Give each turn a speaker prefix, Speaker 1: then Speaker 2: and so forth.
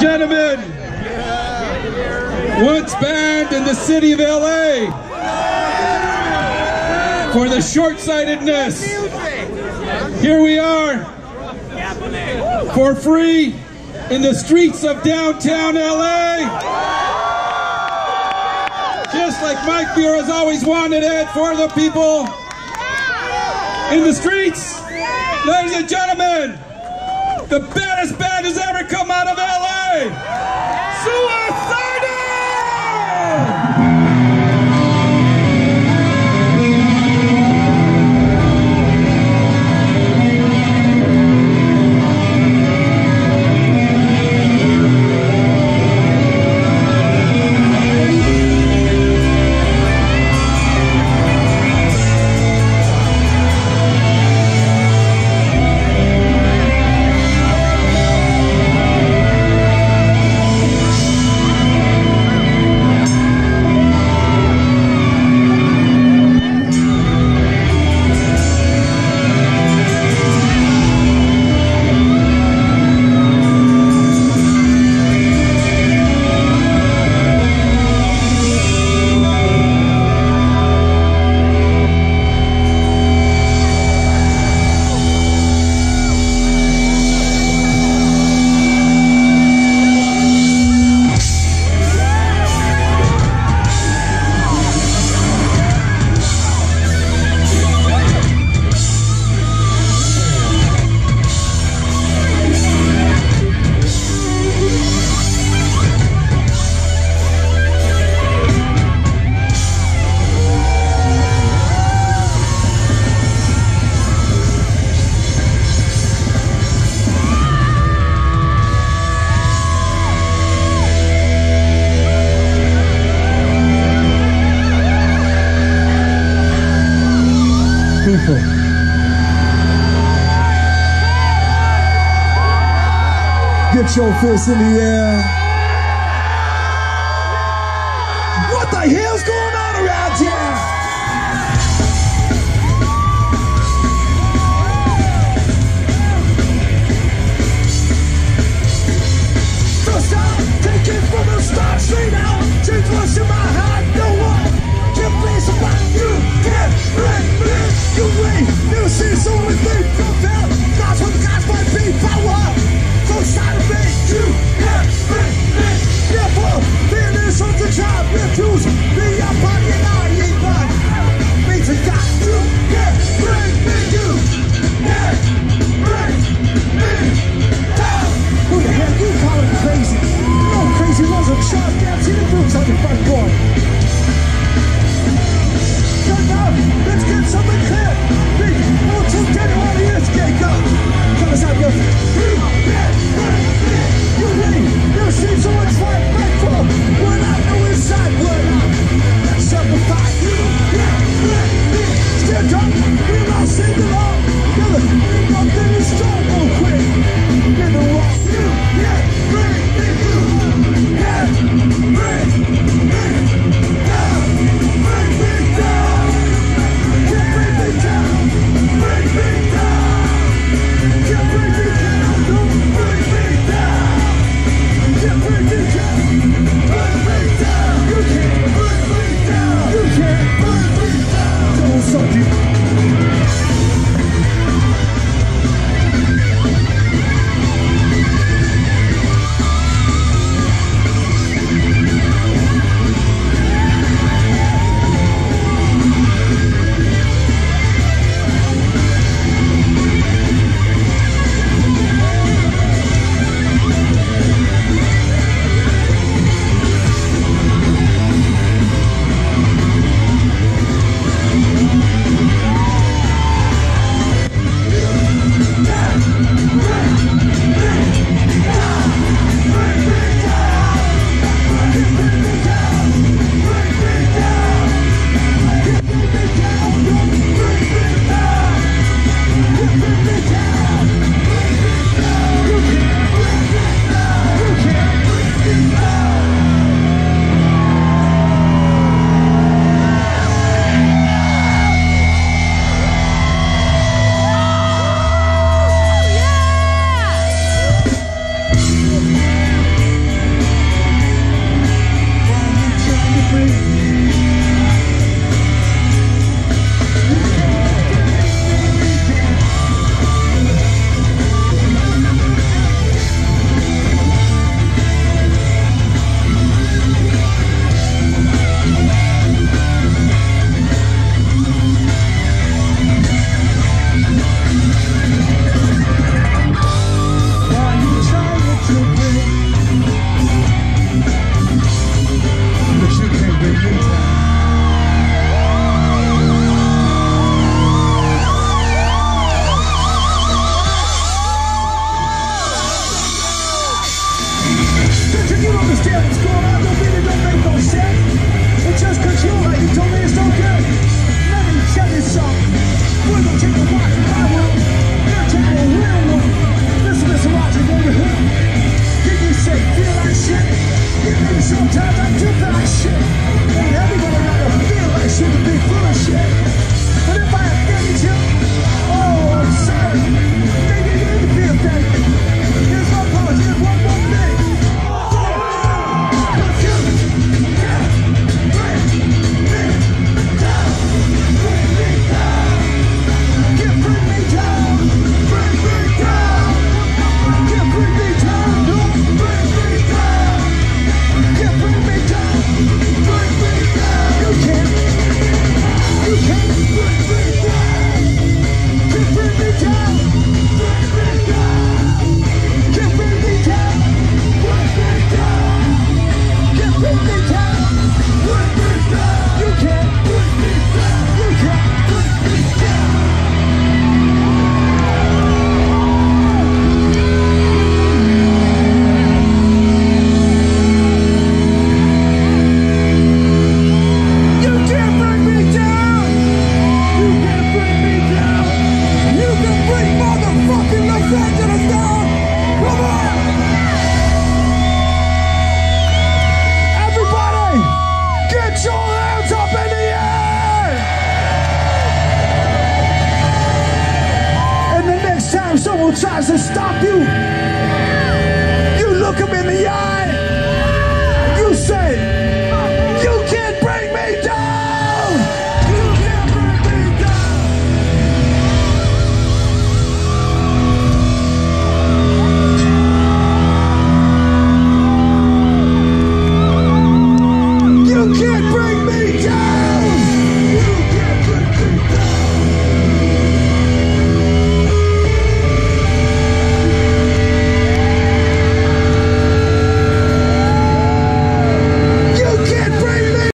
Speaker 1: Gentlemen, once banned in the city of LA for the short-sightedness. Here we are for free in the streets of downtown LA. Just like Mike Muir has always wanted it for the people in the streets. Ladies and gentlemen, the baddest band has ever come
Speaker 2: Michel Fusilier. What the hell's going on? tries to stop you, you look him in the eye.